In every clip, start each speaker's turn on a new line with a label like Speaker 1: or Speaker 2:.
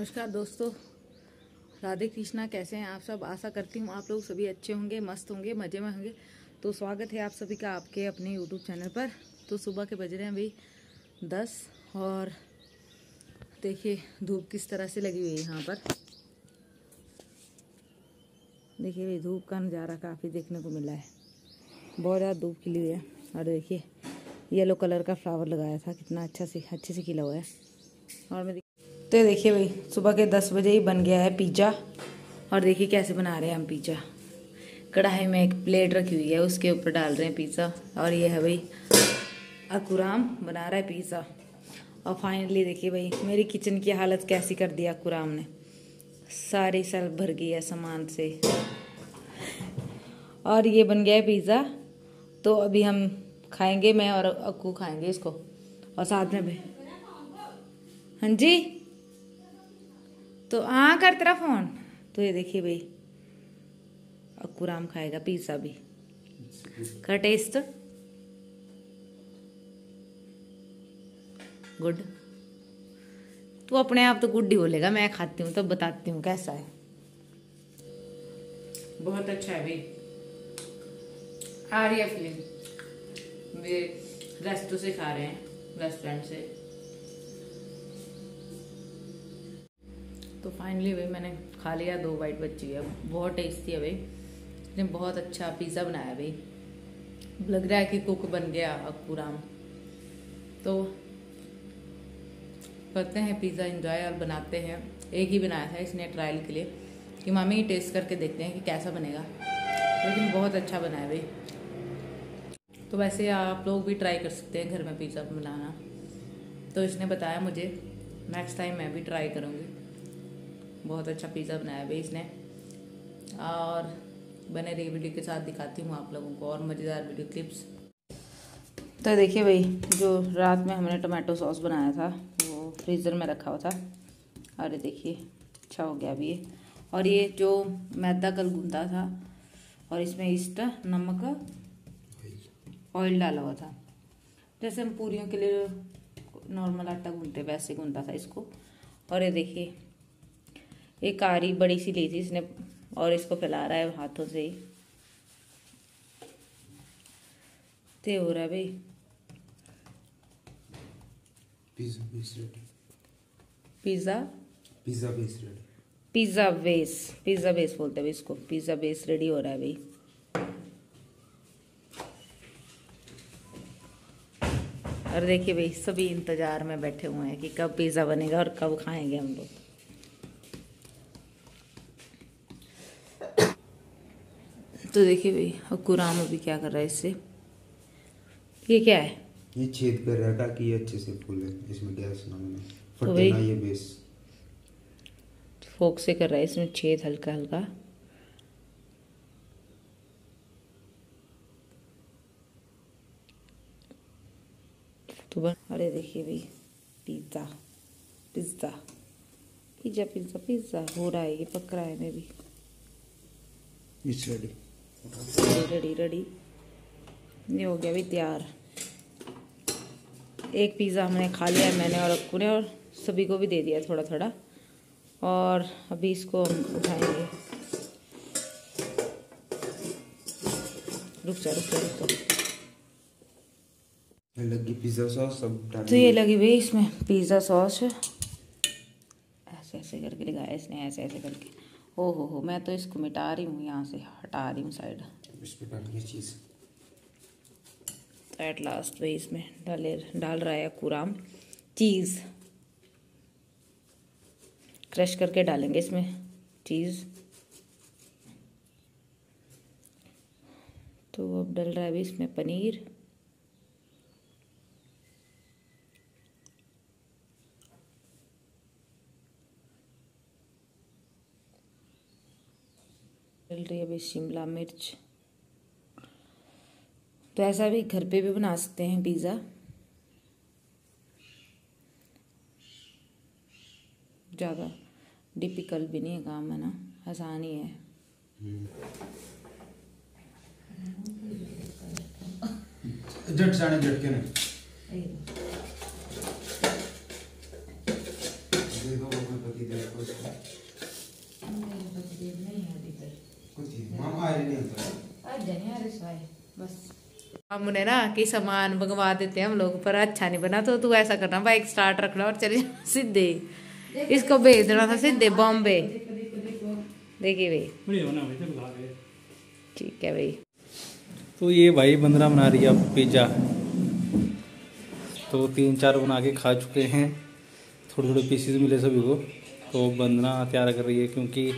Speaker 1: नमस्कार दोस्तों। राधे कृष्णा, कैसे हैं आप सब? आशा करती हूँ आप लोग सभी अच्छे होंगे, मस्त होंगे, मज़े में होंगे। तो स्वागत है आप सभी का आपके अपने यूट्यूब चैनल पर। तो सुबह के बज रहे हैं भाई दस और देखिए धूप किस तरह से लगी हुई है यहाँ पर। देखिए भाई धूप का नज़ारा काफ़ी देखने को मिला है। बहुत ज़्यादा धूप खिली हुई है और देखिए येलो कलर का फ्लावर लगाया था, कितना अच्छा से, अच्छे से खिला हुआ है। और मैं तो ये देखिए भाई, सुबह के दस बजे ही बन गया है पिज़्ज़ा। और देखिए कैसे बना रहे हैं हम पिज़्ज़ा। कढ़ाई में एक प्लेट रखी हुई है, उसके ऊपर डाल रहे हैं पिज़्ज़ा। और ये है भाई, अकुराम बना रहा है पिज़्ज़ा। और फाइनली देखिए भाई, मेरी किचन की हालत कैसी कर दी अकुराम ने। सारी सेल भर गई है सामान से। और ये बन गया है पिज़्ज़ा। तो अभी हम खाएँगे, मैं और अक्कू खाएँगे इसको। और साथ में भी। हाँ जी? तो हाँ कर तेरा फ़ोन तो ये देखिए भाई अक्कूराम खाएगा पिज़्ज़ा भी। का टेस्ट गुड तू अपने आप तो गुड ही बोलेगा, मैं खाती हूँ तो बताती हूँ, कैसा है? बहुत अच्छा है भाई। आ रही है फीलिंग वे रेस्टो से खा रहे हैं रेस्टोरेंट से। तो फाइनली भाई मैंने खा लिया दो वाइट बच्ची। है बहुत टेस्टी है भाई इसने बहुत अच्छा पिज़्ज़ा बनाया भाई लग रहा है कि कुक बन गया अक्कूराम तो करते हैं पिज़्ज़ा इंजॉय और बनाते हैं। एक ही बनाया था इसने ट्रायल के लिए। कि मामी टेस्ट करके देखते हैं कि कैसा बनेगा। लेकिन बहुत अच्छा बनाया भाई तो वैसे आप लोग भी ट्राई कर सकते हैं घर में पिज़्ज़ा बनाना। तो इसने बताया मुझे। नेक्स्ट टाइम मैं भी ट्राई करूँगी। बहुत अच्छा पिज़्ज़ा बनाया भाई इसने। और बने रही वीडियो के साथ, दिखाती हूँ आप लोगों को और मज़ेदार वीडियो क्लिप्स तो देखिए भाई, जो रात में हमने टमाटो सॉस बनाया था, वो फ्रीज़र में रखा हुआ था। अरे देखिए अच्छा हो गया अभी ये। और ये जो मैदा कल गूंदा था, और इसमें ईस्ट नमक ऑयल डाला हुआ था। जैसे हम पूरियों के लिए नॉर्मल आटा गूंदते वैसे गूंदा था इसको। और ये देखिए एक कारी बड़ी सी ली थी इसने और इसको फैला रहा है हाथों से ही। ते हो रहा है भाई।
Speaker 2: Pizza
Speaker 1: pizza
Speaker 2: pizza base ready
Speaker 1: pizza base pizza base बोलते हैं इसको। पिज़्ज़ा बेस रेडी हो रहा है भाई। और देखिए भाई सभी इंतज़ार में बैठे हुए हैं कि कब पिज़्ज़ा बनेगा और कब खाएँगे हम लोग। तो देखिए भाई अकुराम अभी क्या कर रहा है इससे? ये क्या है?
Speaker 2: ये छेद कर रहा है कि ये अच्छे से फूले इसमें गैस ना बने।
Speaker 1: तो
Speaker 2: फटे ना ये बेस
Speaker 1: फोक से कर रहा है इसमें छेद हल्का हल्का। तो बन अरे देखिए भाई pizza pizza pizza pizza pizza हो रहा है ये पक रहा है मैं भी।
Speaker 2: इट्स रेडी
Speaker 1: रेडी ये हो गया भी तैयार। एक पिज़्ज़ा हमने खा लिया मैंने और अक्कू ने और सभी को भी दे दिया थोड़ा थोड़ा और अभी इसको हम उठाएँगे। रुक जा रुक जा रुक जा।
Speaker 2: लगी पिज्जा सॉस सब
Speaker 1: तो ये लगी हुई इसमें पिज़्ज़ा सॉस ऐसे ऐसे करके लगाया इसने ऐसे ऐसे करके। ओ हो हो मैं तो इसको मिटा रही हूँ यहाँ से हटा रही हूँ साइड
Speaker 2: चीज़
Speaker 1: तो एट लास्ट भाई इसमें डाले डाल रहा है कुराम चीज़ क्रश करके डालेंगे इसमें। चीज़ तो अब डल रहा है अभी इसमें पनीर। डल रही है अभी शिमला मिर्च। तो ऐसा भी घर पे भी बना सकते हैं पिज़्ज़ा। ज़्यादा डिफ़िकल्ट भी नहीं है काम है ना? आसान ही। है
Speaker 2: झट जाने देखो उसका
Speaker 1: नहीं है
Speaker 2: कुछ ही मामा आ रही नहीं होता
Speaker 1: बस। हम उन्हें ना कि सामान मंगवा देते हैं हम लोग पर अच्छा नहीं बना तो तू ऐसा करना बाइक स्टार्ट रखना और चले सीधे। इसको भेज देना था सीधे बॉम्बे। देखिए भाई। ठीक है भाई।
Speaker 3: तो ये भाई बंदना बना रही है अब पिज़्ज़ा। तो तीन चार बना के खा चुके हैं। थोड़े थोड़े पीसेस मिले सभी को। तो बंदना तैयार कर रही है क्योंकि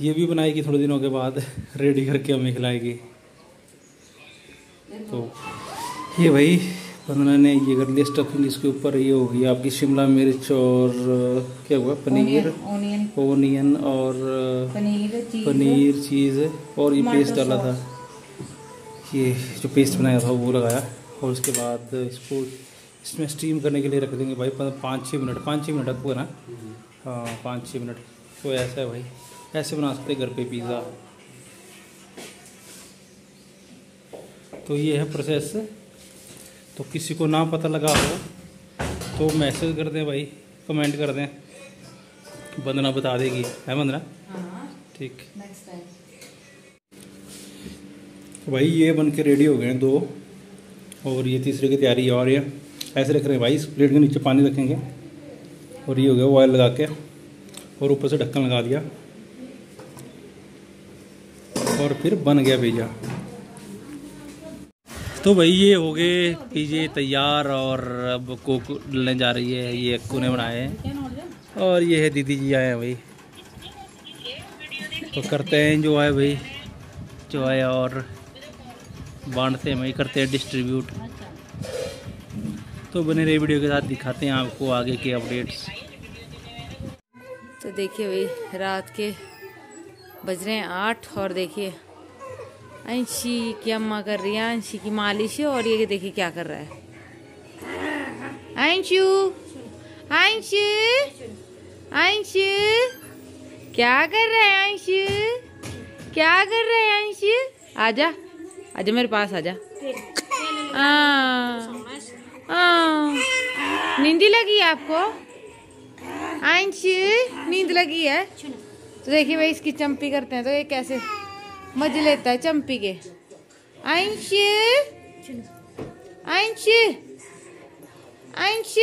Speaker 3: ये भी बनाएगी थोड़े दिनों के बाद रेडी करके हमें खिलाएगी। तो ये भाई बंदना ने ये कर लिया स्टफिंग इसके ऊपर ये होगी आपकी शिमला मिर्च और क्या हुआ पनीर? ओनियन और
Speaker 1: पनीर चीज़।
Speaker 3: पनीर चीज़ और ये पेस्ट डाला था। ये जो पेस्ट बनाया था वो लगाया और उसके बाद इसको इसमें स्टीम करने के लिए रख देंगे भाई पाँच छः मिनट पाँच छः मिनट रखो ना? हाँ पाँच छः मिनट। तो ऐसा है भाई। ऐसे बना सकते घर पे पिज़्ज़ा तो ये है प्रोसेस तो किसी को ना पता लगा हो तो मैसेज कर दें भाई कमेंट कर दें। बंदना बता देगी। है बंदना?
Speaker 1: हाँ।
Speaker 3: ठीक। भाई ये बन के रेडी हो गए हैं दो और ये तीसरे की तैयारी और ये। ऐसे रख रहे हैं भाई इस प्लेट के नीचे पानी रखेंगे। और ये हो गया ऑयल लगा के और ऊपर से ढक्कन लगा दिया। और फिर बन गया पिज़्ज़ा तो भाई ये हो गए पिज़्ज़े तैयार और अब कोक डलने जा रही है, ये अक्कू ने बनाए हैं। और ये है दीदी जी आए हैं भाई। तो करते हैं जो है भाई, जो है और बांटते हैं भाई, करते हैं डिस्ट्रीब्यूट तो बने रहे वीडियो के साथ, दिखाते हैं आपको आगे के अपडेट्स
Speaker 1: तो देखिए भाई, रात के बज रहे हैं आठ और देखिए, अंशी की अम्मा कर रही है, अंशी की मालिश है और ये देखिए क्या कर रहा है। अंशु अंशु अंशु, क्या कर रहे है अंशु? क्या कर रहा है अंशु? आजा आजा मेरे पास, आजा। हाँ हाँ। नींदी लगी है आपको? अंश, नींद लगी है? तो देखिए भाई इसकी चंपी करते हैं तो ये कैसे मज़े लेता है चंपी के। अंश अंश अंश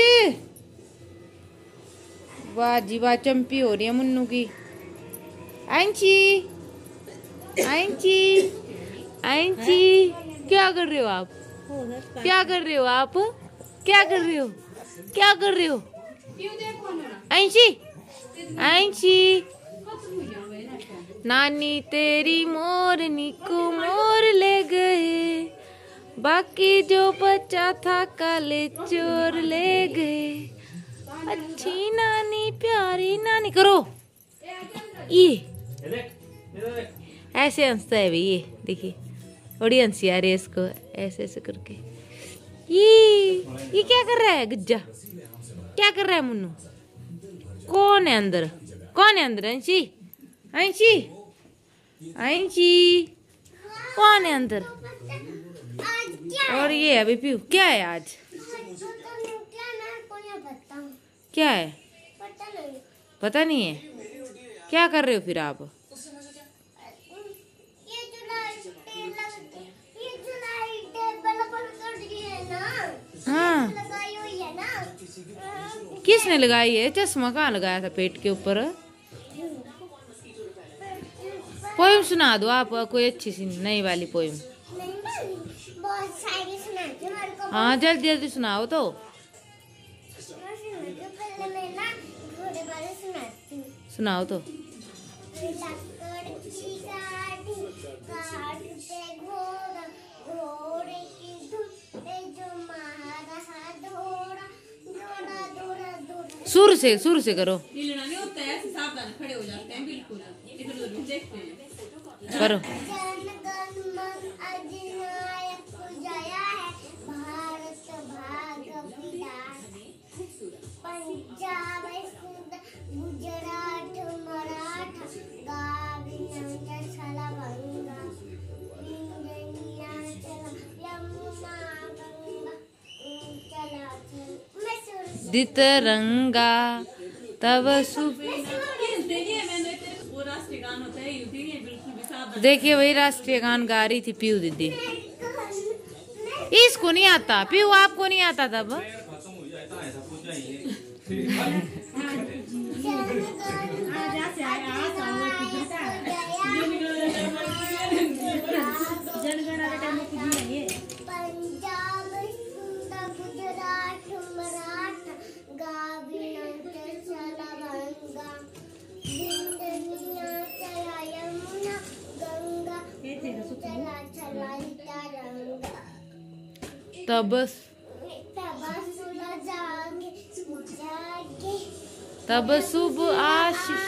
Speaker 1: वाह जी वाह, चंपी हो रही है मुन्नू की। अंशी अंशी अंशी क्या कर रहे हो आप? क्या कर रहे हो आप? क्या कर रहे हो? क्या कर रहे हो? आंशी अंशी नानी तेरी मोरनी को मोर ले गए। बाकी जो बचा था काले चोर ले गए। अच्छी नानी, प्यारी नानी, करो। ये। ऐसे हंसता है भाई, ये देखिए। बड़ी हँसी आ रही है इसको, ऐसे ऐसे करके। ये ये क्या कर रहा है, गुज्जा? क्या कर रहा है, मुन्नू? कौन है अंदर? कौन है अंदर, अंशी? अंशी अंशी कौन है अंदर? और ये है पीयू क्या है आज? क्या है? पता नहीं है। क्या कर रहे हो फिर आप? हाँ। किसने लगाई है? चश्मा कहाँ लगाया था पेट के ऊपर? पोएम सुना दो आप, कोई अच्छी सी नई वाली
Speaker 4: सुनाती हूँ
Speaker 1: हाँ जल्दी जल्दी सुनाओ तो।
Speaker 4: हूँ हूँ
Speaker 1: सुनाओ तो। सुर से सुर से करो।
Speaker 4: जनगण मन है विधान पंजाब सिंध गुजरात मराठा गाविनंद छलभंगा विंध्याचल यमुना गंगा चला मैं सुर
Speaker 1: तिरंगा
Speaker 4: तब सुब देखिए वही राष्ट्रीय गान गा रही थी पीयू दीदी। इसको नहीं आता, पीयू आपको नहीं आता तब? तब तब शुभ आशीष।